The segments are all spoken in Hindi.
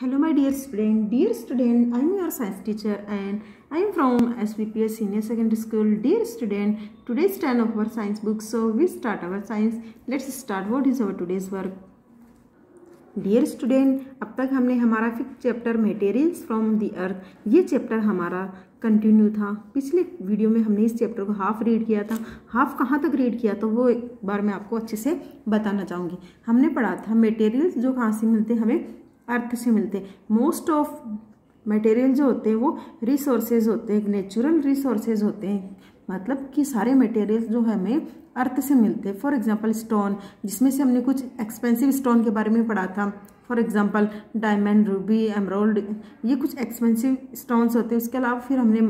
Hello my dear student, dear student, I am your science teacher and I am from SVPS Senior Secondary School. Dear student, today's turn of our science book. So we start our science. Let's start. What is our today's work? Dear student अब तक हमने हमारा fifth chapter materials from the earth ये चैप्टर हमारा कंटिन्यू था पिछले वीडियो में हमने इस चैप्टर को हाफ़ रीड किया था हाफ़ कहाँ तक रीड किया तो वो एक बार मैं आपको अच्छे से बताना चाहूँगी हमने पढ़ा था मटेरियल्स जो कहाँ से मिलते हैं हमें अर्थ से मिलते। हैं मोस्ट ऑफ़ मटेरियल जो होते हैं वो रिसोर्सेज होते हैं नेचुरल रिसोर्सेज होते हैं। मतलब कि सारे मटेरियल्स जो हमें अर्थ से मिलते। हैं फॉर एग्जांपल स्टोन जिसमें से हमने कुछ एक्सपेंसिव स्टोन के बारे में पढ़ा था। For example diamond ruby emerald ये कुछ एक्सपेंसिव स्टोन्स होते हैं। उसके अलावा फिर हमने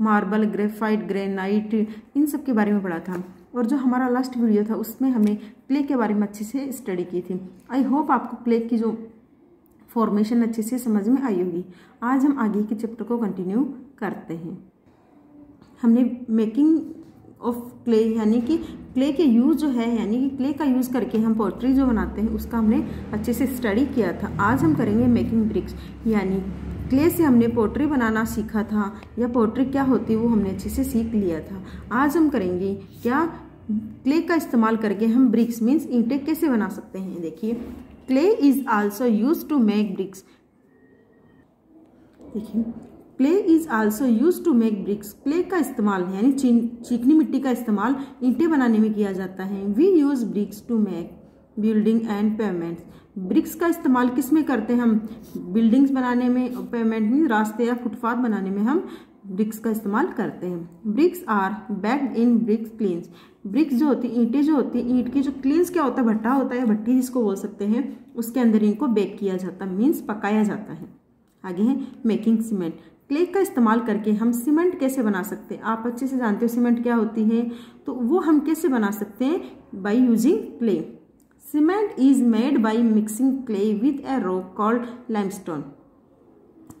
मार्बल ग्रेफाइट ग्रेनाइट इन सब के बारे में पढ़ा था। और जो हमारा लास्ट वीडियो था, उसमें हमने क्ले के बारे में अच्छे से स्टडी की थी। आई होप आपको क्ले की जो फॉर्मेशन अच्छे से समझ में आई होगी। आज हम आगे के चैप्टर को कंटिन्यू करते हैं। हमने मेकिंग ऑफ़ क्ले यानी कि क्ले के यूज़ जो है, यानी कि क्ले का यूज़ करके हम पोट्री जो बनाते हैं, उसका हमने अच्छे से स्टडी किया था। आज हम करेंगे मेकिंग ब्रिक्स यानी क्ले से हमने पोट्री बनाना सीखा था, या पोट्री क्या होती है वो हमने अच्छे से सीख लिया था। आज हम करेंगे क्या क्ले का इस्तेमाल करके हम ब्रिक्स मीन्स ईंटें कैसे बना सकते हैं, देखिए। Clay is also use to make bricks देखिए clay is also use to make bricks clay का इस्तेमाल, यानी चिकनी मिट्टी का इस्तेमाल ईंटें बनाने में किया जाता है। We use bricks to make building and pavements bricks का इस्तेमाल किसमें करते हैं हम? बिल्डिंग्स बनाने में पेमेंट में रास्ते या फुटपाथ बनाने में हम ब्रिक्स का इस्तेमाल करते हैं। Bricks are baked in bricks kilns bricks जो होती है ईंटें जो होती है ईंट की जो क्लीन्स क्या होता है? भट्टा होता है भट्टी जिसको बोल सकते हैं, उसके अंदर इनको बेक किया जाता है मीन्स पकाया जाता है। आगे है मेकिंग सीमेंट क्ले का इस्तेमाल करके हम सीमेंट कैसे बना सकते हैं? आप अच्छे से जानते हो सीमेंट क्या होती है? तो वो हम कैसे बना सकते हैं? By using clay cement is made by mixing clay with a rock called limestone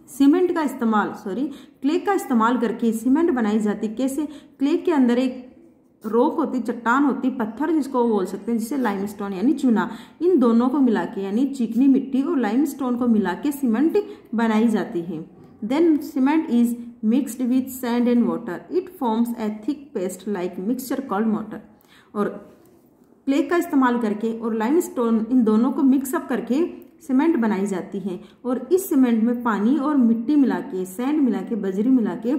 cement का इस्तेमाल सॉरी क्ले का इस्तेमाल करके सीमेंट बनाई जाती, कैसे? क्ले के अंदर एक रोक होती, चट्टान होती, पत्थर जिसको बोल सकते हैं, जिसे लाइमस्टोन यानी चूना। इन दोनों को मिला के, यानी चिकनी मिट्टी और लाइमस्टोन को मिला के सीमेंट बनाई जाती है। Then cement is mixed with sand and water it forms a thick paste like mixture called water और क्ले का इस्तेमाल करके और लाइमस्टोन इन दोनों को मिक्सअप करके सीमेंट बनाई जाती है और इस सीमेंट में पानी और मिट्टी मिला के, सैंड मिला के, बजरी मिला के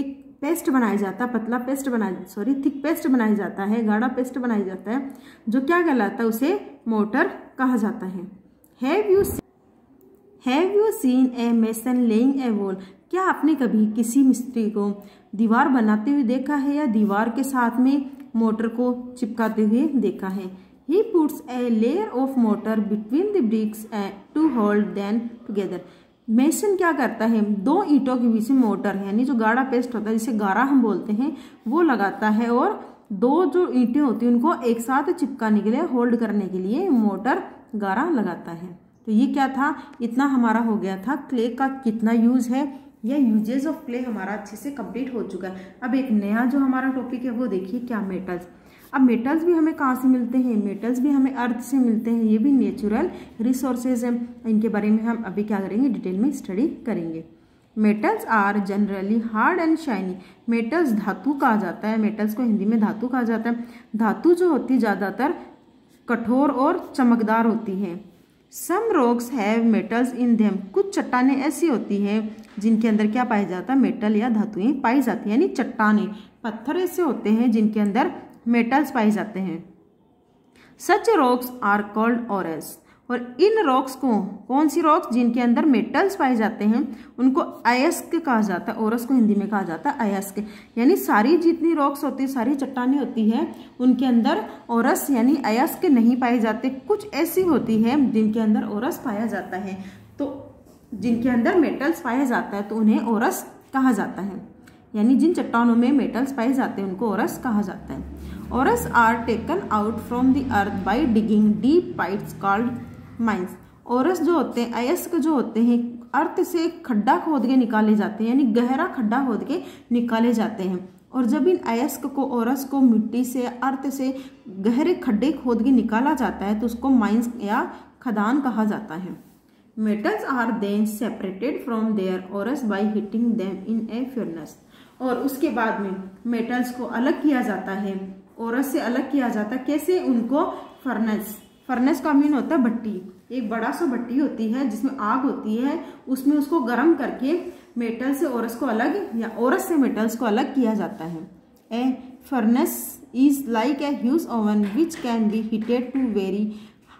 एक पेस्ट बनाया जाता है पतला पेस्ट बनाया सॉरी थिक पेस्ट बनाया जाता है, गाढ़ा पेस्ट बनाया जाता है, जो क्या कहलाता है उसे मोटर कहा जाता है। Have you have you seen a mason laying a wall क्या आपने कभी किसी मिस्त्री को दीवार बनाते हुए देखा है या दीवार के साथ में मोटर को चिपकाते हुए देखा है? He puts a layer of mortar between the bricks to hold them together mason क्या करता है? दो ईंटों के बीच में मोटर है। यानी जो गाढ़ा पेस्ट होता है, जिसे गारा हम बोलते हैं, वो लगाता है और दो जो ईंटें होती हैं, उनको एक साथ चिपकाने के लिए होल्ड करने के लिए मोटर गारा लगाता है। तो ये क्या था? इतना हमारा हो गया था। क्ले का कितना यूज़ है? या यूजेज ऑफ़ क्ले हमारा अच्छे से कंप्लीट हो चुका है। अब एक नया जो हमारा टॉपिक है, वो देखिए क्या मेटल्स अब मेटल्स भी हमें कहाँ से मिलते हैं? मेटल्स भी हमें अर्थ से मिलते हैं। ये भी नेचुरल रिसोर्सेज हैं। इनके बारे में हम अभी क्या करेंगे? डिटेल में स्टडी करेंगे। Metals are generally hard and shiny metals धातु कहा जाता है। मेटल्स को हिंदी में धातु कहा जाता है। धातु जो होती ज़्यादातर कठोर और चमकदार होती है। Some rocks have metals in them कुछ चट्टाने ऐसी होती हैं जिनके अंदर क्या पाया जाता है? मेटल या धातुएँ पाई जाती हैं। यानी चट्टाने, पत्थर ऐसे होते हैं जिनके अंदर मेटल्स पाए जाते हैं। Such rocks are called ores और इन रॉक्स को, कौन सी रॉक्स जिनके अंदर मेटल्स पाए जाते हैं, उनको अयस्क कहा जाता है ओरस को हिंदी में कहा जाता है अयस्क। यानी सारी जितनी रॉक्स होती है सारी चट्टानी होती है, उनके अंदर ओरस यानी अयस्क नहीं पाए जाते। कुछ ऐसी होती है जिनके अंदर ओरस पाया जाता है। तो जिनके अंदर मेटल्स पाया जाता है तो उन्हें ओरस कहा जाता है। यानी जिन चट्टानों में मेटल्स पाए जाते हैं, उनको ओरस कहा जाता है। Ores are taken out from the earth by digging deep pits called mines ores जो होते हैं, अयस्क जो होते हैं, अर्थ से खड्डा खोद के निकाले जाते हैं, यानी गहरा खड्डा खोद के निकाले जाते हैं। और जब इन अयस्क को ओरस को मिट्टी से, अर्थ से गहरे खड्डे खोद के निकाला जाता है तो उसको माइंस या खदान कहा जाता है। Metals are then separated from their ores by heating them in a furnace और उसके बाद में मेटल्स को अलग किया जाता है। ओरस से अलग किया जाता है। कैसे? उनको फर्नेस फर्नेस का मीन होता है भट्टी। एक बड़ा सा भट्टी होती है, जिसमें आग होती है। उसमें उसको गर्म करके मेटल से ओरस को अलग या ओरस से मेटल्स को अलग किया जाता है। A furnace is like a huge oven which can be heated to very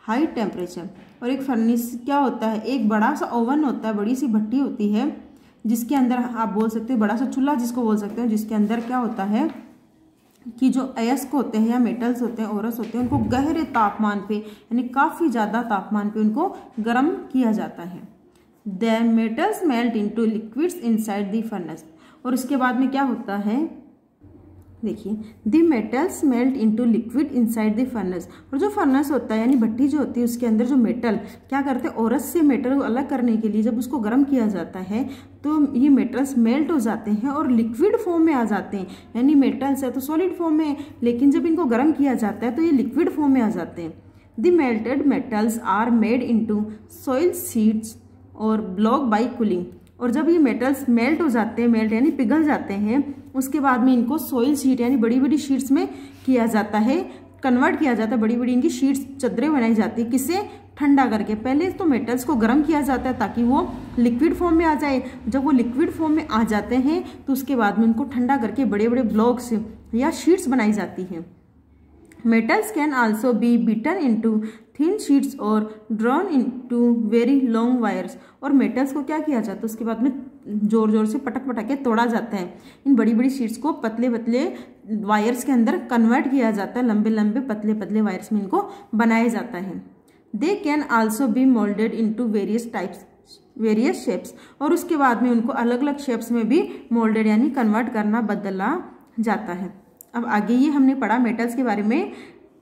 high temperature और एक फर्नेस क्या होता है? एक बड़ा सा ओवन होता है, बड़ी सी भट्टी होती है। जिसके अंदर आप बोल सकते हो, बड़ा सा चूल्हा जिसको बोल सकते हैं, जिसके अंदर क्या होता है कि जो अयस्क होते हैं या मेटल्स होते हैं, औरस होते हैं, उनको गहरे तापमान पे, यानी काफ़ी ज़्यादा तापमान पे उनको गर्म किया जाता है। The metals melt into liquids inside the furnace और उसके बाद में क्या होता है? देखिए the metals melt into liquid inside the furnace और जो फर्नेस होता है, यानी भट्टी जो होती है, उसके अंदर जो मेटल क्या करते हैं? औरत से मेटल को अलग करने के लिए जब उसको गर्म किया जाता है तो ये मेटल्स मेल्ट हो जाते हैं और लिक्विड फॉर्म में आ जाते हैं। यानी मेटल्स है तो सॉलिड फॉर्म में, लेकिन जब इनको गर्म किया जाता है तो ये लिक्विड फॉर्म में आ जाते हैं। The melted metals are made into soil seeds और ब्लॉक बाई कूलिंग और जब ये मेटल्स मेल्ट हो जाते हैं मेल्ट यानी पिघल जाते हैं उसके बाद में इनको सोइल शीट यानी बड़ी बड़ी शीट्स में किया जाता है कन्वर्ट किया जाता है बड़ी बड़ी इनकी शीट्स चदरें बनाई जाती है किससे ठंडा करके। पहले तो मेटल्स को गर्म किया जाता है ताकि वो लिक्विड फॉर्म में आ जाए। जब वो लिक्विड फॉर्म में आ जाते हैं तो उसके बाद में उनको ठंडा करके बड़े बड़े ब्लॉक्स या शीट्स बनाई जाती हैं। Metals can also be beaten into thin sheets और drawn into very long wires और मेटल्स को क्या किया जाता है? उसके बाद में ज़ोर ज़ोर से पटक पटक के तोड़ा जाता है। इन बड़ी बड़ी शीट्स को पतले पतले वायर्स के अंदर कन्वर्ट किया जाता है। लंबे लंबे पतले पतले वायर्स में इनको बनाया जाता है। They can also be moulded into various types various shapes और उसके बाद में उनको अलग अलग शेप्स में भी मोल्डेड यानी कन्वर्ट करना बदला जाता है। अब आगे ये हमने पढ़ा मेटल्स के बारे में।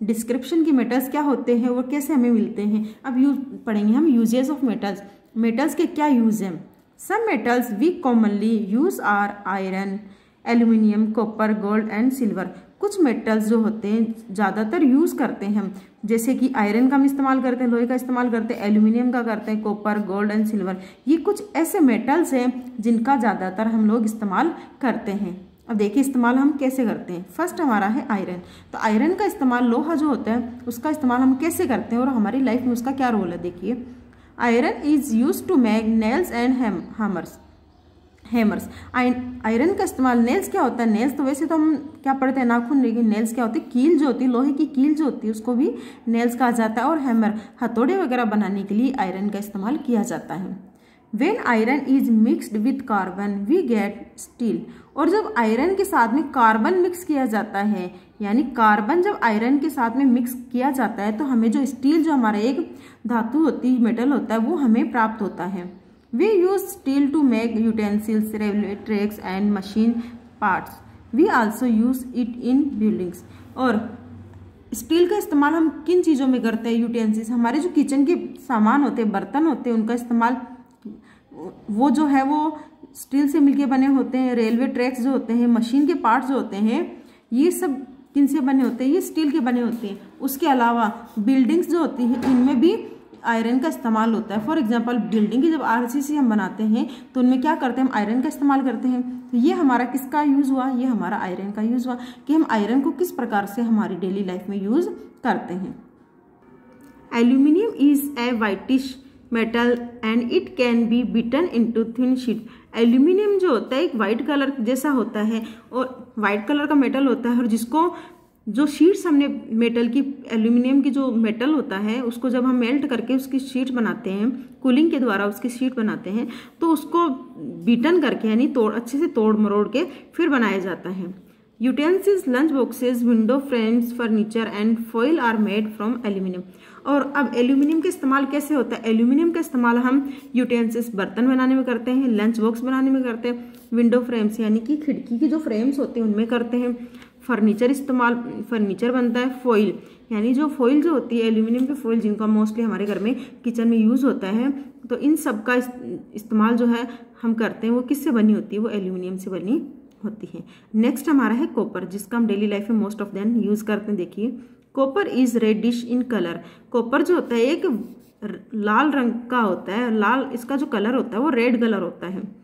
डिस्क्रिप्शन के मेटल्स क्या होते हैं और कैसे हमें मिलते हैं? अब यूज़ पढ़ेंगे हम यूजेस ऑफ़ मेटल्स मेटल्स के क्या यूज़ हैं? Some metals we commonly use are iron aluminium copper gold and silver कुछ मेटल्स जो होते हैं, ज़्यादातर यूज़ करते हैं हम। जैसे कि आयरन का हम इस्तेमाल करते हैं, लोहे का इस्तेमाल करते हैं एल्यूमिनियम का करते हैं कॉपर गोल्ड एंड सिल्वर ये कुछ ऐसे मेटल्स हैं जिनका ज़्यादातर हम लोग इस्तेमाल करते हैं। अब देखिए इस्तेमाल हम कैसे करते हैं। फ़र्स्ट हमारा है आयरन तो आयरन का इस्तेमाल लोहा जो होता है, उसका इस्तेमाल हम कैसे करते हैं और हमारी लाइफ में उसका क्या रोल है? देखिए। Iron is use to make nails and hammers hammers iron का इस्तेमाल नेल्स क्या होता है? नेल्स तो वैसे तो हम क्या पढ़ते हैं? नाखून लेकिन नेल्स क्या होती है? कील जो होती है, लोहे की कील जो होती है, उसको भी नेल्स कहा जाता है और हैमर हथौड़े वगैरह बनाने के लिए आयरन का इस्तेमाल किया जाता है। When iron is mixed with carbon we get steel और जब आयरन के साथ में कार्बन मिक्स किया जाता है, यानी कार्बन जब आयरन के साथ में मिक्स किया जाता है तो हमें जो स्टील जो हमारा एक धातु होती है मेटल होता है, वो हमें प्राप्त होता है। We use steel to make utensils railway tracks and machine parts we also use it in buildings और स्टील का इस्तेमाल हम किन चीज़ों में करते हैं? यूटेंसिल्स हमारे जो किचन के सामान होते हैं, बर्तन होते हैं, उनका इस्तेमाल वो जो है वो स्टील से मिलके बने होते हैं, रेलवे ट्रैक्स जो होते हैं, मशीन के पार्ट्स जो होते हैं, ये सब किन से बने होते हैं? ये स्टील के बने होते हैं। उसके अलावा बिल्डिंग्स जो होती हैं, इनमें भी आयरन का इस्तेमाल होता है। फॉर एग्जांपल, बिल्डिंग की जब आरसीसी हम बनाते हैं तो उनमें क्या करते हैं? हम आयरन का इस्तेमाल करते हैं। तो ये हमारा किसका यूज़ हुआ? ये हमारा आयरन का यूज़ हुआ कि हम आयरन को किस प्रकार से हमारी डेली लाइफ में यूज़ करते हैं। Aluminium is a whitish metal and it can be beaten into thin sheet aluminium जो होता है, एक वाइट कलर जैसा होता है और वाइट कलर का मेटल होता है और जिसको, जो शीट्स हमने मेटल की एल्यूमिनियम की जो मेटल होता है, उसको जब हम मेल्ट करके उसकी शीट बनाते हैं कूलिंग के द्वारा उसकी शीट बनाते हैं तो उसको बीटन करके, यानी तोड़, अच्छे से तोड़ मरोड़ के फिर बनाया जाता है। Utensils lunch boxes window frames furniture and foil are made from aluminium और अब एल्यूमिनियम का इस्तेमाल कैसे होता है? एल्यूमिनियम का इस्तेमाल हम यूटेंसिल्स बर्तन बनाने में करते हैं लंच बॉक्स बनाने में करते हैं विंडो फ्रेम्स यानी कि खिड़की के जो फ्रेम्स होते हैं उनमें करते हैं। फर्नीचर इस्तेमाल फर्नीचर बनता है फॉइल यानी जो फॉइल जो होती है एल्यूमिनियम की फॉइल जिनका मोस्टली हमारे घर में किचन में यूज़ होता है तो इन सब का इस्तेमाल जो है हम करते हैं, वो किससे बनी होती है? वो एल्यूमिनियम से बनी होती है। नेक्स्ट हमारा है कॉपर जिसका हम डेली लाइफ में मोस्ट ऑफ़ देन यूज़ करते हैं, देखिए। Copper is reddish in colour copper जो होता है, एक लाल रंग का होता है, लाल, इसका जो कलर होता है, वो रेड कलर होता है।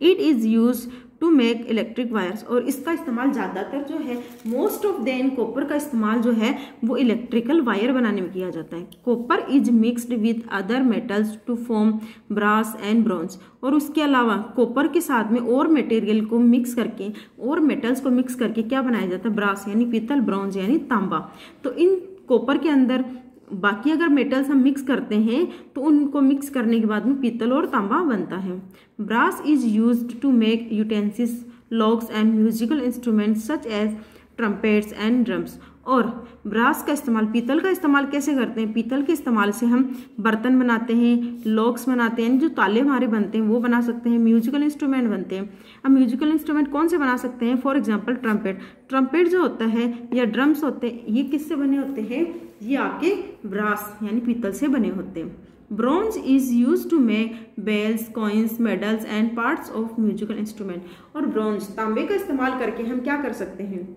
It is use to make electric wires और इसका इस्तेमाल ज़्यादातर जो है मोस्ट ऑफ़ देन कॉपर का इस्तेमाल जो है, वो इलेक्ट्रिकल वायर बनाने में किया जाता है। Copper is mixed with other metals to form brass and bronze और उसके अलावा कॉपर के साथ में और मटेरियल को मिक्स करके, और मेटल्स को मिक्स करके क्या बनाया जाता है? ब्रास यानी पीतल ब्रॉन्ज यानी तांबा। तो इन कॉपर के अंदर बाकी अगर मेटल्स हम मिक्स करते हैं तो उनको मिक्स करने के बाद में पीतल और तांबा बनता है। Brass is use to make utensils locks and musical instruments such as trumpets and drums और ब्रास का इस्तेमाल, पीतल का इस्तेमाल कैसे करते हैं? पीतल के इस्तेमाल से हम बर्तन बनाते हैं लॉक्स बनाते हैं, जो ताले हमारे बनते हैं, वो बना सकते हैं म्यूजिकल इंस्ट्रूमेंट बनते हैं। अब म्यूजिकल इंस्ट्रूमेंट कौन से बना सकते हैं? फॉर एग्ज़ाम्पल ट्रम्पेट ट्रम्पेट जो होता है या ड्रम्स होते हैं, ये किससे बने होते हैं? ये आपके ब्रास, यानी पीतल से बने होते हैं। Bronze is use to make bells, coins medals and parts of musical instrument. और ब्रॉन्ज, तांबे का इस्तेमाल करके हम क्या कर सकते हैं?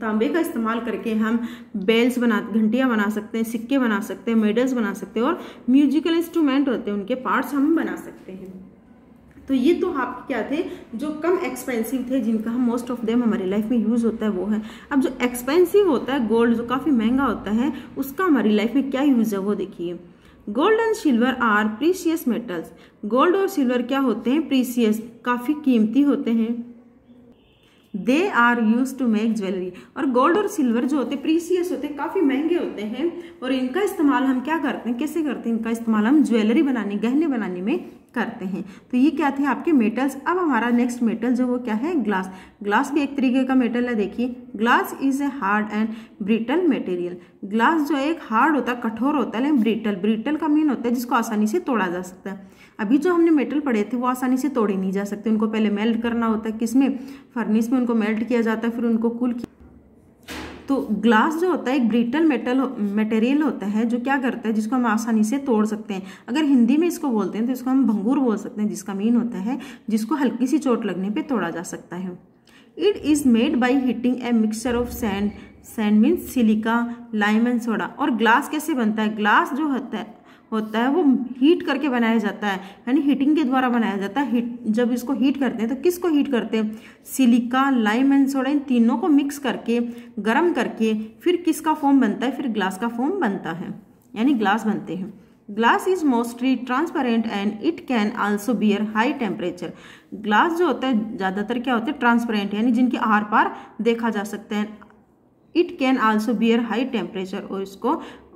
तांबे का इस्तेमाल करके हम बेल्स बना, घंटियाँ बना सकते हैं, सिक्के बना सकते हैं मेडल्स बना सकते हैं और म्यूजिकल इंस्ट्रूमेंट होते हैं, उनके पार्ट्स हम बना सकते हैं। तो ये तो आपके क्या थे, जो कम एक्सपेंसिव थे, जिनका हम मोस्ट ऑफ़ देम हमारी लाइफ में यूज़ होता है, वो है। अब जो एक्सपेंसिव होता है गोल्ड जो काफ़ी महँगा होता है, उसका हमारी लाइफ में क्या यूज़ है, वो देखिए। Gold and silver are precious metals gold और सिल्वर क्या होते हैं? प्रीसियस काफ़ी कीमती होते हैं। They are use to make jewellery और गोल्ड और सिल्वर जो होते हैं प्रीसियस होते हैं, काफ़ी महँगे होते हैं। और इनका इस्तेमाल हम क्या करते हैं? कैसे करते हैं इनका इस्तेमाल? हम ज्वेलरी बनाने, गहने बनाने में करते हैं। तो ये क्या थे आपके मेटल्स अब हमारा नेक्स्ट मेटल जो वो क्या है? ग्लास ग्लास भी एक तरीके का मेटल है, देखिए। Glass is a hard and brittle material glass जो एक हार्ड होता है, कठोर होता है, लेकिन ब्रिटल ब्रिटल का मीन होता है जिसको आसानी से तोड़ा जा सकता है। अभी जो हमने मेटल पढ़े थे, वो आसानी से तोड़े नहीं जा सकते। उनको पहले मेल्ट करना होता है किसमें फर्निस में उनको मेल्ट किया जाता है, फिर उनको कूल किया तो ग्लास जो होता है, एक ब्रिटल मेटल मटेरियल होता है, जो क्या करता है, जिसको हम आसानी से तोड़ सकते हैं। अगर हिंदी में इसको बोलते हैं तो इसको हम भंगूर बोल सकते हैं, जिसका मीन होता है, जिसको हल्की सी चोट लगने पर तोड़ा जा सकता है। It is made by heating a mixture of sand sand means silica lime and soda और ग्लास कैसे बनता है? ग्लास जो होता है होता है, वो हीट करके बनाया जाता है। यानी हीटिंग के द्वारा बनाया जाता है। हीट जब इसको हीट करते हैं तो किसको हीट करते हैं? सिलिका लाइम एंड सोडा इन तीनों को मिक्स करके, गर्म करके, फिर किसका फॉर्म बनता है? फिर ग्लास का फॉर्म बनता है। यानी ग्लास बनते हैं। Glass is mostly transparent and it can also bear high temperature glass जो होता है, ज़्यादातर क्या होता है? ट्रांसपेरेंट यानी जिनके आर पार देखा जा सकता है। It can also bear high temperature और इसको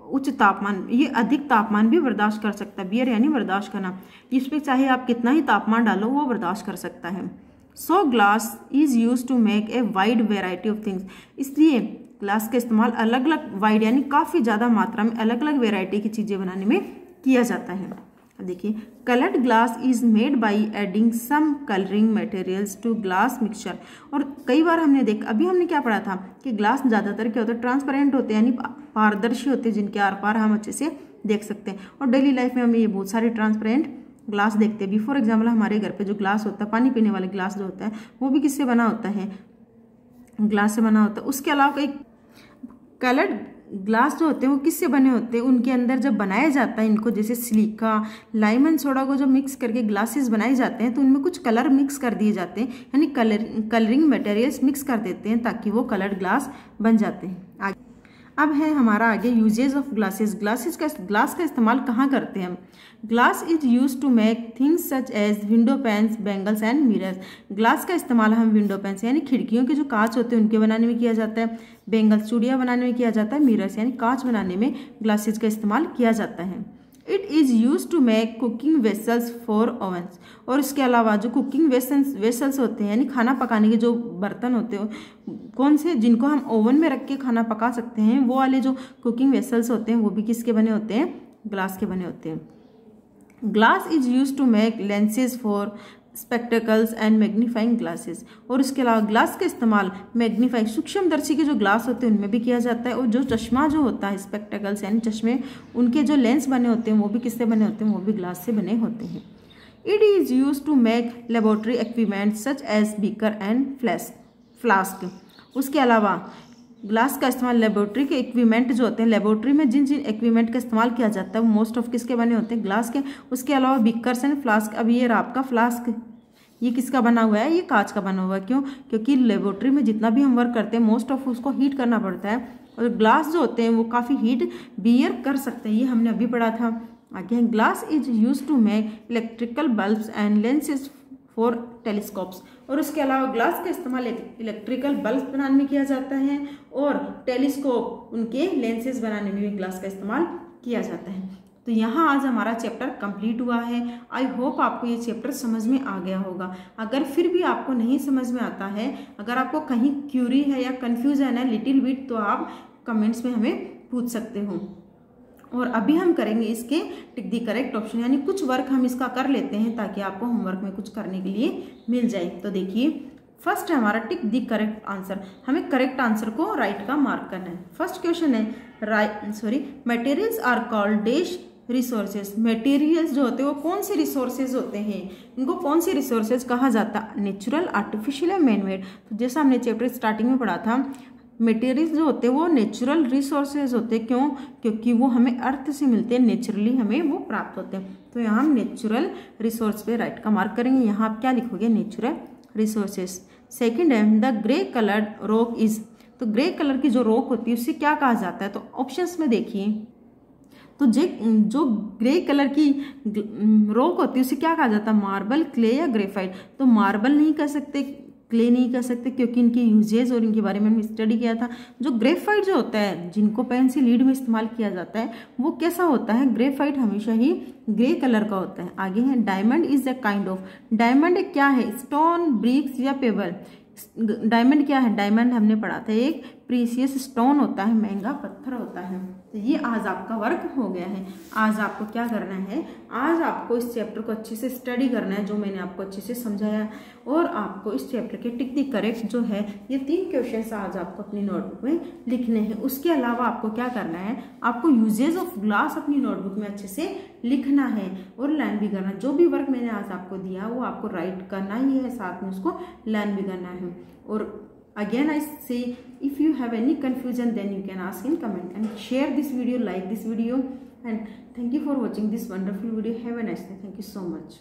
उच्च तापमान, ये अधिक तापमान भी बर्दाश्त कर सकता है, बियर यानी बर्दाश्त करना। इस पर चाहे आप कितना ही तापमान डालो, वो बर्दाश्त कर सकता है। So glass is use to make a wide variety of things इसलिए ग्लास का इस्तेमाल अलग अलग वाइड यानी काफ़ी ज़्यादा मात्रा में अलग अलग वेराइटी की चीज़ें बनाने में किया जाता है। देखिए coloured glass is made by adding some colouring materials to glass mixture और कई बार हमने देख, अभी हमने क्या पढ़ा था कि ग्लास ज़्यादातर क्या होता है ट्रांसपेरेंट होते हैं, यानी पारदर्शी होते हैं, जिनके आर पार हम अच्छे से देख सकते हैं। और डेली लाइफ में हम ये बहुत सारे ट्रांसपेरेंट ग्लास देखते हैं। भी फॉर एग्ज़ाम्पल हमारे घर पे जो ग्लास होता है, पानी पीने वाले ग्लास जो होता है, वो भी किससे बना होता है? ग्लास से बना होता है। उसके अलावा कई कलर्ड ग्लास जो होते हैं, वो किससे बने होते हैं? उनके अंदर जब बनाया जाता है इनको, जैसे सिलिका लाइम एंड सोडा को जब मिक्स करके ग्लासेस बनाए जाते हैं तो उनमें कुछ कलर मिक्स कर दिए जाते हैं, यानी कलर कलरिंग मटेरियल्स मिक्स कर देते हैं, ताकि वो कलर ग्लास बन जाते हैं। आगे। अब है हमारा आगे यूजेज ऑफ़ ग्लासेस ग्लासेस का ग्लास का इस्तेमाल कहाँ करते हैं हम? Glass is use to make things such as window panes bangles and mirrors glass का इस्तेमाल हम विंडो पेंस यानी खिड़कियों के जो कांच होते हैं, उनके बनाने में किया जाता है. बेंगल्स चूड़िया बनाने में किया जाता है मिरर्स यानी कांच बनाने में ग्लासेज का इस्तेमाल किया जाता है. It is use to make cooking vessels for ovens और इसके अलावा जो कुकिंग वेसल्स वेसल्स होते हैं, यानी खाना पकाने के जो बर्तन होते हैं, कौन से जिनको हम ओवन में रख के खाना पका सकते हैं, वो वाले जो कुकिंग वेसल्स होते हैं, वो भी किसके बने होते हैं? ग्लास के बने होते हैं। Glass is use to make lenses for spectacles and magnifying glasses और इसके अलावा ग्लास का इस्तेमाल मैग्नीफाइंग सूक्ष्म दर्शी के जो ग्लास होते हैं, उनमें भी किया जाता है। और जो चश्मा जो होता है स्पेक्टिकल्स यानी चश्मे, उनके जो लेंस बने होते हैं, वो भी किससे बने होते हैं? वो भी ग्लास से बने होते हैं। It is use to make laboratory equipment such as beaker and flask flask उसके अलावा ग्लास का इस्तेमाल लेबोरेटरी के इक्विपमेंट जो होते हैं लेबोरेटरी में जिन जिन इक्विपमेंट का इस्तेमाल किया जाता है, वो मोस्ट ऑफ़ किसके बने होते हैं? ग्लास के। उसके अलावा बिकर्स एंड फ्लास्क अब ये आपका फ्लास्क ये किसका बना हुआ है? ये कांच का बना हुआ है। क्यों? क्योंकि लेबोरेटरी में जितना भी हम वर्क करते हैं मोस्ट ऑफ़ उसको हीट करना पड़ता है। और ग्लास जो होते हैं, वो काफ़ी हीट बियर कर सकते हैं। ये हमने अभी पढ़ा था। आगे glass is use to make electrical bulb and lenses for telescopes और उसके अलावा ग्लास का इस्तेमाल इलेक्ट्रिकल बल्ब बनाने में किया जाता है और टेलीस्कोप उनके लेंसेज बनाने में भी ग्लास का इस्तेमाल किया जाता है। तो यहाँ आज हमारा चैप्टर कंप्लीट हुआ है। आई होप आपको ये चैप्टर समझ में आ गया होगा। अगर फिर भी आपको नहीं समझ में आता है, अगर आपको कहीं क्यूरी है या कन्फ्यूज़न है लिटिल बिट तो आप कमेंट्स में हमें पूछ सकते हो। और अभी हम करेंगे इसके टिक दी करेक्ट ऑप्शन यानी कुछ वर्क हम इसका कर लेते हैं ताकि आपको होमवर्क में कुछ करने के लिए मिल जाए। तो देखिए फ़र्स्ट है हमारा टिक दी करेक्ट आंसर हमें करेक्ट आंसर को राइट का मार्क करना है। फ़र्स्ट क्वेश्चन है right sorry materials are called dash resources materials जो होते हैं, वो कौन से रिसोर्सेज होते हैं? इनको कौन से रिसोर्सेज कहा जाता? है नेचुरल आर्टिफिशियल या मैनमेड तो जैसा हमने चैप्टर स्टार्टिंग में पढ़ा था मटेरियल्स जो होते हैं, वो नेचुरल रिसोर्सेज होते हैं। क्यों? क्योंकि वो हमें अर्थ से मिलते हैं नेचुरली हमें वो प्राप्त होते हैं। तो यहाँ हम नेचुरल रिसोर्स पे राइट का मार्क करेंगे। यहाँ आप क्या लिखोगे? नेचुरल रिसोर्सेज सेकेंड है the grey coloured rock is तो ग्रे कलर की जो रॉक होती है, उसे क्या कहा जाता है? तो ऑप्शंस में देखिए। तो जे, जो ग्रे कलर की रॉक होती है, उसे क्या कहा जाता है? मार्बल क्ले या ग्रेफाइट तो मार्बल नहीं कह सकते। क्ले नहीं कर सकते क्योंकि इनके यूजेज और इनके बारे में हमने स्टडी किया था। जो ग्रेफाइट जो होता है, जिनको पेंसिल लीड में इस्तेमाल किया जाता है, वो कैसा होता है? ग्रेफाइट हमेशा ही ग्रे कलर का होता है। आगे है diamond is a kind of diamond क्या है? स्टोन ब्रिक्स या पेबल डायमंड क्या है? डायमंड हमने पढ़ा था, एक प्रीसियस स्टोन होता है, महँगा पत्थर होता है। तो ये आज आपका वर्क हो गया है। आज आपको क्या करना है? आज आपको इस चैप्टर को अच्छे से स्टडी करना है, जो मैंने आपको अच्छे से समझाया। और आपको इस चैप्टर के टिक दी करेक्ट जो है, ये तीन क्वेश्चन आज आपको अपनी नोटबुक में लिखने हैं। उसके अलावा आपको क्या करना है? आपको यूजेज ऑफ़ ग्लास अपनी नोटबुक में अच्छे से लिखना है और लर्न भी करना। जो भी वर्क मैंने आज आपको दिया, वो आपको राइट करना ही है, साथ में उसको लर्न भी करना है। और again i say if you have any confusion then you can ask in comment and share this video like this video. And thank you for watching this wonderful video. Have a nice day. Thank you so much